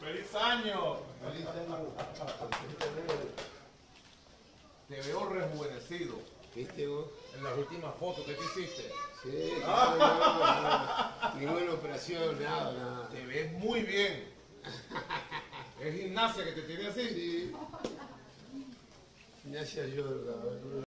¡Feliz año! ¡Feliz año! Te veo rejuvenecido. ¿Viste vos? En las últimas fotos que te hiciste. Sí, ninguna operación, nada. Te ves muy bien. ¿Es gimnasia que te tiene así? Sí. Gimnasia yo,